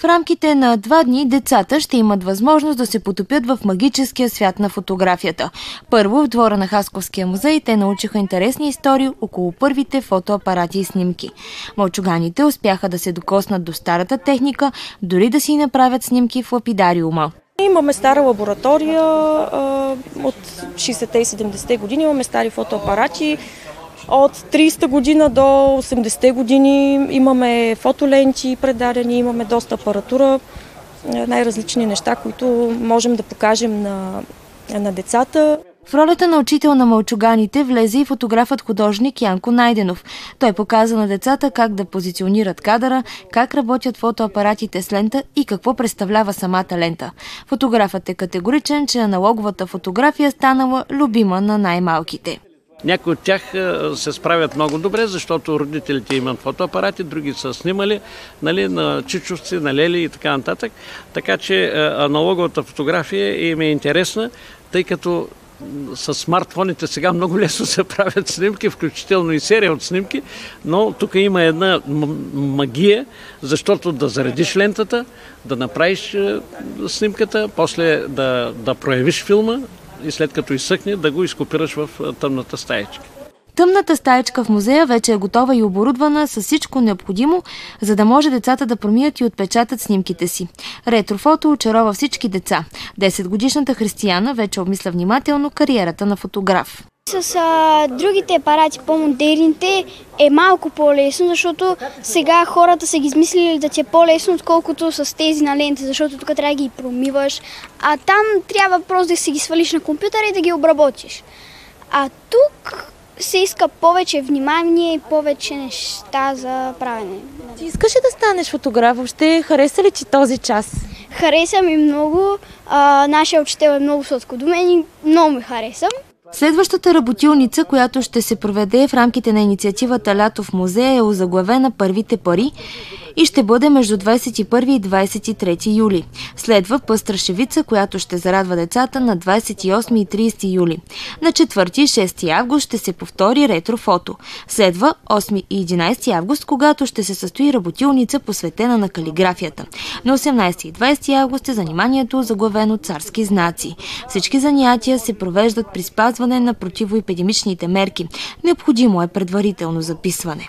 В рамките на два дни децата ще имат възможност да се потопят в магическия свят на фотографията. Първо в двора на Хасковския музей те научиха интересни истории около първите фотоапарати и снимки. Мълчуганите успяха да се докоснат до старата техника, дори да си направят снимки в лапидариума. Имаме стара лаборатория от 60-те и 70-те години, имаме стари фотоапарати, от 30-та година до 80-те години имаме фотоленти предадени, имаме доста апаратура, е, най-различни неща, които можем да покажем на, на децата. В ролята на учител на мълчуганите влезе и фотографът художник Янко Найденов. Той показа на децата как да позиционират кадъра, как работят фотоапаратите с лента и какво представлява самата лента. Фотографът е категоричен, че аналоговата фотография станала любима на най-малките. Някои от тях е, се справят много добре, защото родителите имат фотоапарати, други са снимали нали, на чичовци, на лели и така нататък. Така че е, аналоговата фотография им е интересна, тъй като с смартфоните сега много лесно се правят снимки, включително и серия от снимки, но тук има една магия, защото да заредиш лентата, да направиш е, снимката, после да, да проявиш филма, и след като изсъхне да го изкопираш в тъмната стаечка. Тъмната стаечка в музея вече е готова и оборудвана с всичко необходимо, за да може децата да промият и отпечатат снимките си. Ретрофото очарова всички деца. 10-годишната християна вече обмисля внимателно кариерата на фотограф. С а, другите апарати, по-модерните, е малко по-лесно, защото сега хората са ги измислили да ти е по-лесно, отколкото с тези на ленти, защото тук трябва да ги промиваш, а там трябва просто да си ги свалиш на компютъра и да ги обработиш. А тук се иска повече внимание и повече неща за правене. Ти искаш ли да станеш фотограф? Въобще хареса ли ти този час? Хареса ми много. А, нашия учител е много сладкодумен и много ми харесам. Следващата работилница, която ще се проведе в рамките на инициативата Лято в музея е озаглавена Първите пари и ще бъде между 21 и 23 юли. Следва пъстра шевица, която ще зарадва децата на 28 и 30 юли. На 4 и 6 август ще се повтори ретрофото. Следва 8 и 11 август, когато ще се състои работилница посветена на калиграфията. На 18 и 20 август е заниманието заглавено царски знаци. Всички занятия се провеждат при спазване на противоепидемичните мерки. Необходимо е предварително записване.